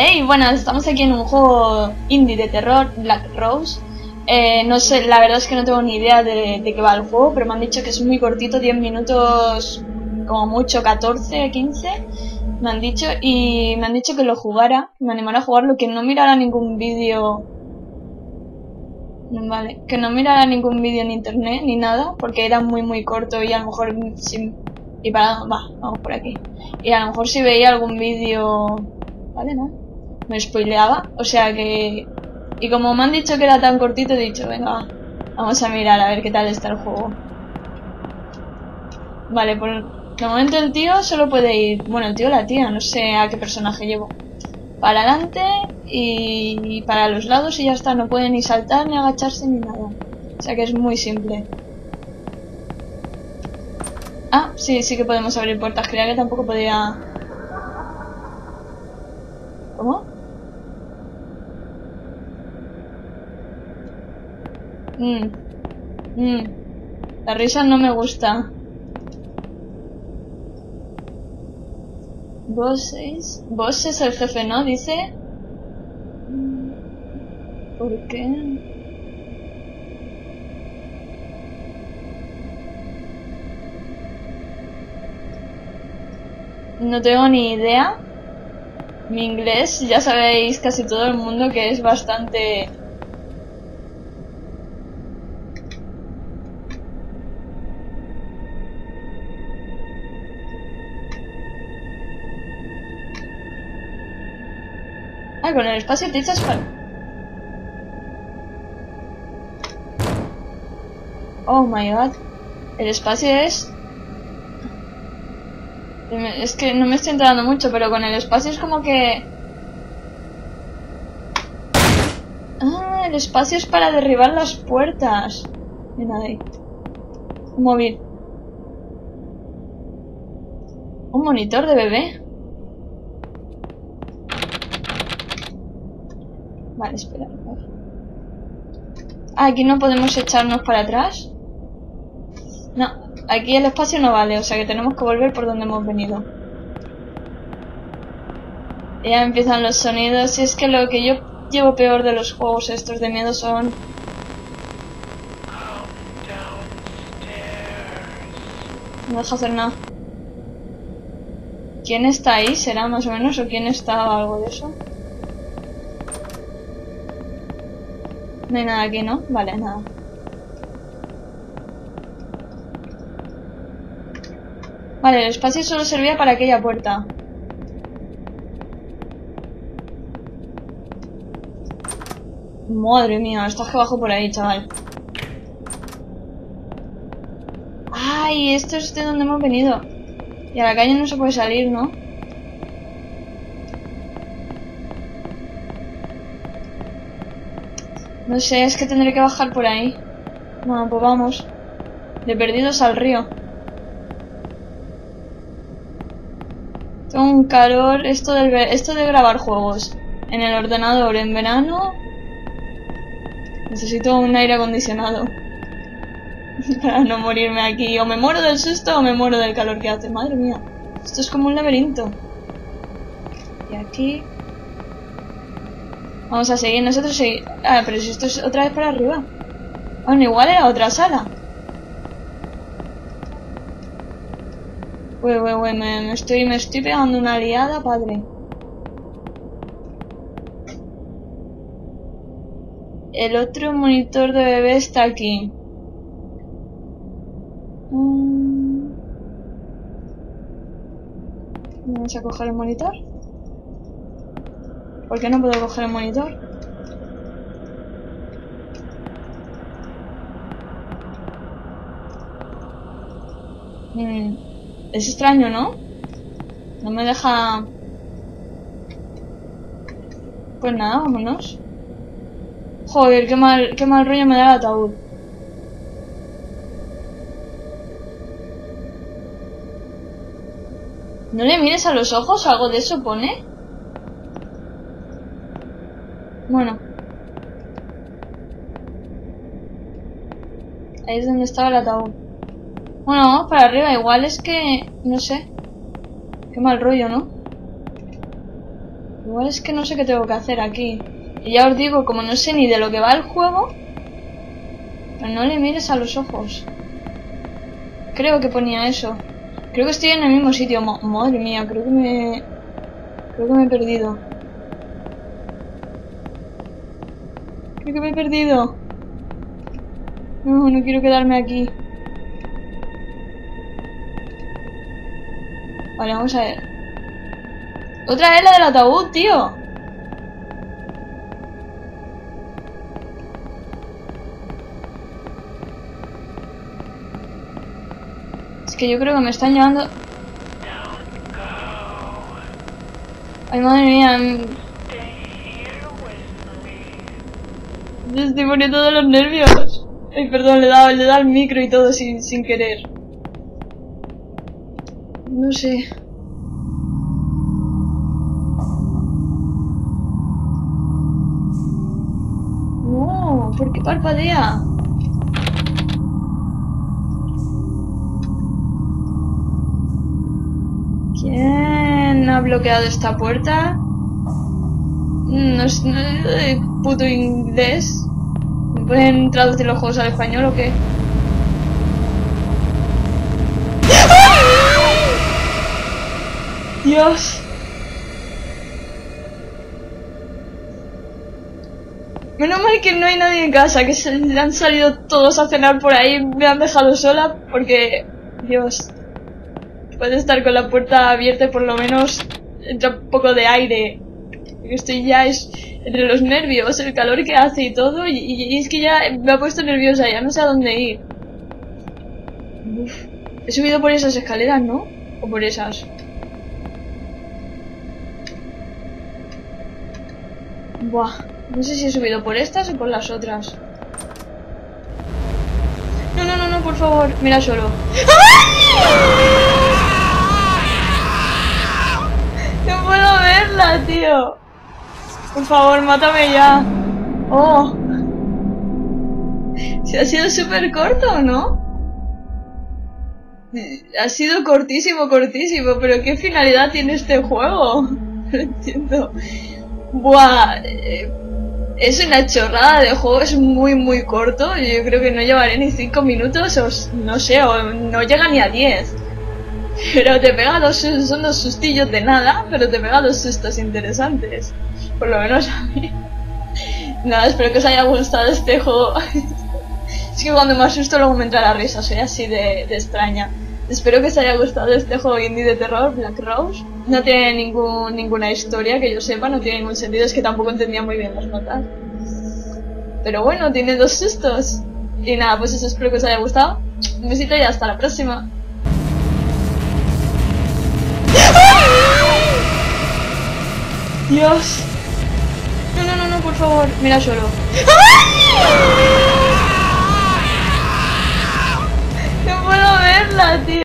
Hey, bueno, estamos aquí en un juego indie de terror, Black Rose. Eh, no sé, la verdad es que no tengo ni idea de, de qué va el juego, pero me han dicho que es muy cortito, 10 minutos, como mucho, 14, 15, me han dicho, y me han dicho que lo jugara, me animara a jugarlo, que no mirara ningún vídeo, vale, que no mirara ningún vídeo en internet ni nada, porque era muy muy corto y a lo mejor si, y para, va, vamos por aquí, y a lo mejor si veía algún vídeo, vale, no, me spoileaba, o sea que y como me han dicho que era tan cortito, he dicho, venga, vamos a mirar a ver qué tal está el juego. Vale, por de momento el tío solo puede ir, bueno, el tío o la tía, no sé a qué personaje llevo. Para adelante y para los lados y ya está, no puede ni saltar, ni agacharse, ni nada. O sea que es muy simple. Ah, sí, sí que podemos abrir puertas, creía que tampoco podía... ¿Cómo? Mmm. Mmm. La risa no me gusta. Vos es... Vos es el jefe, ¿no? Dice... ¿Por qué? No tengo ni idea. Mi inglés, ya sabéis casi todo el mundo que es bastante Ah, con el espacio te echas para... Oh my god. El espacio es... Es que no me estoy enterando mucho, pero con el espacio es como que... Ah, el espacio es para derribar las puertas. Mira ahí. Un móvil. Un monitor de bebé. Vale, espera. Aquí no podemos echarnos para atrás. No, aquí el espacio no vale, o sea que tenemos que volver por donde hemos venido. ya empiezan los sonidos y es que lo que yo llevo peor de los juegos estos de miedo son... No deja hacer nada. ¿Quién está ahí? ¿Será más o menos? ¿O quién está o algo de eso? No hay nada aquí, ¿no? Vale, nada. Vale, el espacio solo servía para aquella puerta. Madre mía, estás que bajo por ahí, chaval. ¡Ay! Esto es de donde hemos venido. Y a la calle no se puede salir, ¿no? No sé, es que tendré que bajar por ahí. Bueno, pues vamos. De perdidos al río. Tengo un calor. Esto, del, esto de grabar juegos en el ordenador en verano. Necesito un aire acondicionado. Para no morirme aquí. O me muero del susto o me muero del calor que hace. Madre mía. Esto es como un laberinto. Y aquí Vamos a seguir nosotros seguir. Ah, pero si esto es otra vez para arriba. Bueno, igual era otra sala. Uy, uy, uy, me, estoy, me estoy pegando una liada, padre. El otro monitor de bebé está aquí. Mm. Vamos a coger el monitor. ¿Por qué no puedo coger el monitor? Mm, es extraño, ¿no? No me deja... Pues nada, vámonos. Joder, qué mal, qué mal rollo me da el ataúd. ¿No le mires a los ojos algo de eso pone? Bueno. Ahí es donde estaba el ataúd. Bueno, vamos para arriba. Igual es que... No sé. Qué mal rollo, ¿no? Igual es que no sé qué tengo que hacer aquí. Y ya os digo, como no sé ni de lo que va el juego, no le mires a los ojos. Creo que ponía eso. Creo que estoy en el mismo sitio. madre mía, creo que me... Creo que me he perdido. Creo que me he perdido. No, no quiero quedarme aquí. Vale, vamos a ver. Otra vez la del ataúd, tío. Es que yo creo que me están llevando... Ay, madre mía. Me estoy poniendo todos los nervios. Ay, perdón, le da, le da el micro y todo sin, sin querer. No sé. No, ¿por qué parpadea? ¿Quién ha bloqueado esta puerta? Es, no es puto inglés. ¿Me pueden traducir los juegos al español o qué? Dios. Menos mal que no hay nadie en casa, que se han salido todos a cenar por ahí, me han dejado sola porque... Dios. Puede estar con la puerta abierta por lo menos entra un poco de aire. Estoy ya es entre los nervios, el calor que hace y todo, y, es que ya me ha puesto nerviosa, ya no sé a dónde ir. He subido por esas escaleras, ¿no? O por esas. Buah, no sé si he subido por estas o por las otras. No, no, no, no, por favor, mira solo. No puedo verla, tío. Por favor, mátame ya. Oh. Se ha sido súper corto, ¿no? Ha sido cortísimo, cortísimo, pero ¿qué finalidad tiene este juego? No entiendo. Buah, eh, es una chorrada de juego, es muy muy corto, yo creo que no llevaré ni 5 minutos o no sé, o no llega ni a 10. Pero te pega dos, son dos sustillos de nada, pero te pega dos sustos interesantes. Por lo menos a mí. Nada, espero que os haya gustado este juego. es que cuando me asusto luego me entra la risa, soy así de, de extraña. Espero que os haya gustado este juego indie de terror, Black Rose. No tiene ningún, ninguna historia que yo sepa, no tiene ningún sentido, es que tampoco entendía muy bien las notas. Pero bueno, tiene dos sustos. Y nada, pues eso, espero que os haya gustado. Un besito y hasta la próxima. Dios. No, no, no, no, por favor, mira solo. No puedo verla, tío.